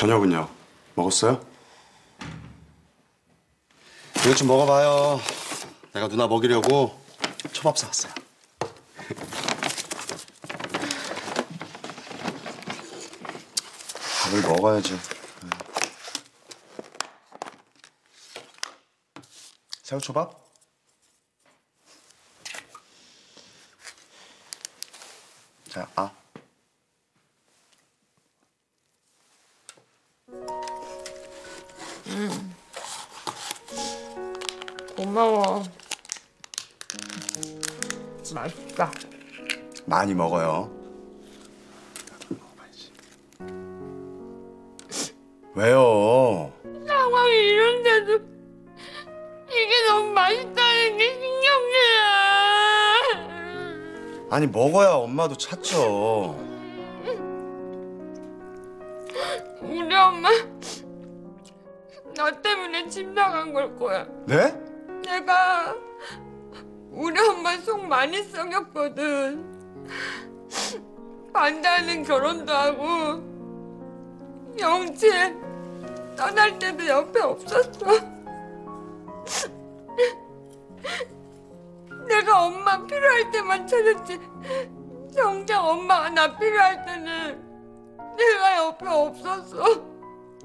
저녁은요? 먹었어요? 이것 좀 먹어봐요. 내가 누나 먹이려고 초밥 사왔어요. 밥을 먹어야지. 새우초밥? 자, 아. 고마워. 맛있다. 많이 먹어요. 왜요? 상황이 이런데도 이게 너무 맛있다는 게 신경질이야. 아니 먹어야 엄마도 찾죠. 우리 엄마 나 때문에 집 나간 걸 거야. 네? 내가 우리 엄마 속 많이 썩였거든. 반대하는 결혼도 하고 영치 떠날 때도 옆에 없었어. 내가 엄마 필요할 때만 찾았지. 정작 엄마가 나 필요할 때는 내가 옆에 없었어.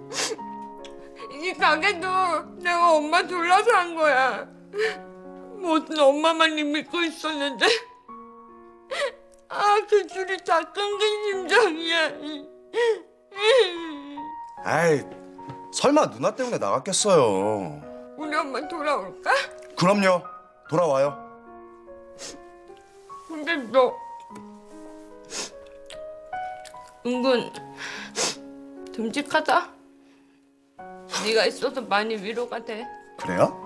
이 가게도 내가 엄마 졸라서 한 거야. 모든 엄마만이 믿고 있었는데 아 그 줄이 다 끊긴 심정이야. 아이 설마 누나 때문에 나갔겠어요. 우리 엄마 돌아올까? 그럼요. 돌아와요. 근데 너 은근 듬직하다. 네가 있어서 많이 위로가 돼. 그래요?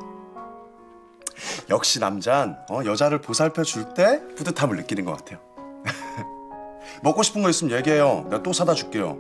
역시 남잔 어, 여자를 보살펴 줄 때 뿌듯함을 느끼는 것 같아요. 먹고 싶은 거 있으면 얘기해요. 내가 또 사다 줄게요.